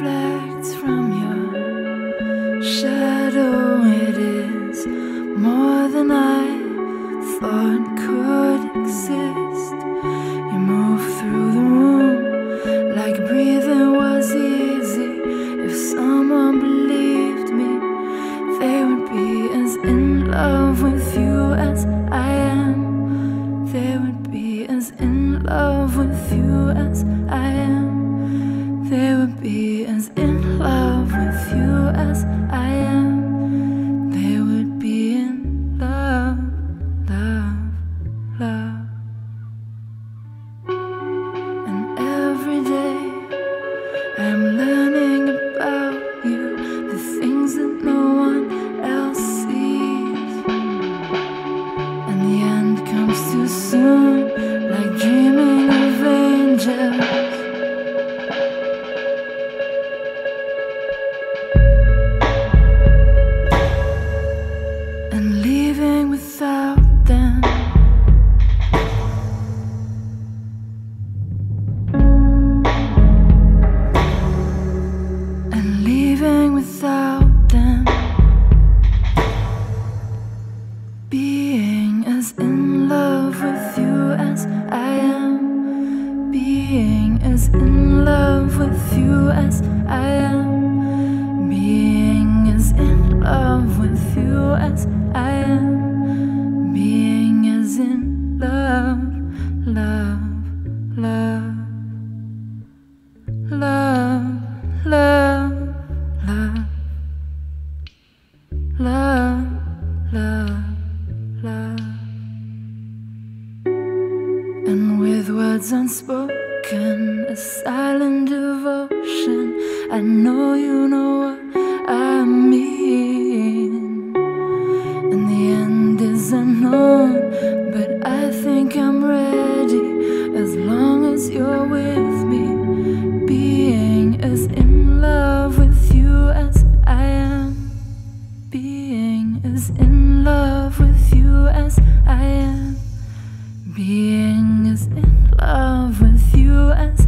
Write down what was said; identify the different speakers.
Speaker 1: reflects from love. And every day I'm learning about you, the things that no one else sees. And the end comes too soon, like dreaming of angels. And leaving without with you as I am. Being as in love with you as I am. Being as in love with you as I am. Being as in love, love, love. Love, love, love, love, love, love. Words unspoken, a silent devotion, I know you know what I mean. And the end is unknown, but I think I'm ready as long as you're with me. Being as in love with you as I am. Being as in love with you as I am. Being as in love with you as